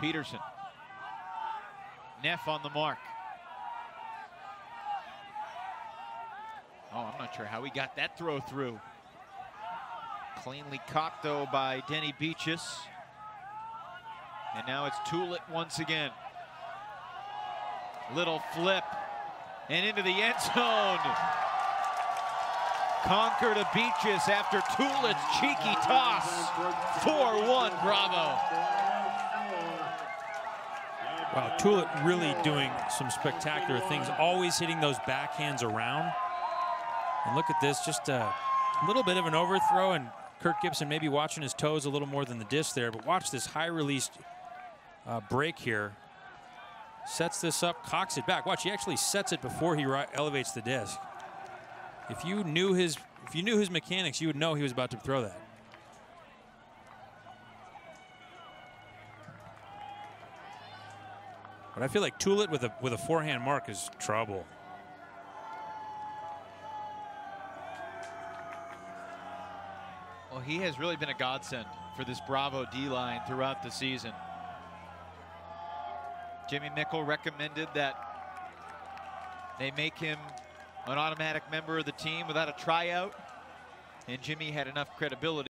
Peterson. Neff on the mark. Oh, I'm not sure how he got that throw through. Cleanly caught, though, by Denny Bechis. And now it's Tulett once again. Little flip and into the end zone. Konker to Bechis after Tulett's cheeky toss. 4-1 Bravo. Wow, Tulett really doing some spectacular things, always hitting those backhands around. And look at this, just a little bit of an overthrow, and Kirk Gibson maybe watching his toes a little more than the disc there, but watch this high release uh, break here. Sets this up, cocks it back. Watch, he actually sets it before he elevates the disc. If you knew his if you knew his mechanics, you would know he was about to throw that. But I feel like Tulett with a with a forehand mark is trouble. Well, he has really been a godsend for this Bravo D line throughout the season. Jimmy Mickle recommended that they make him an automatic member of the team without a tryout. And Jimmy had enough credibility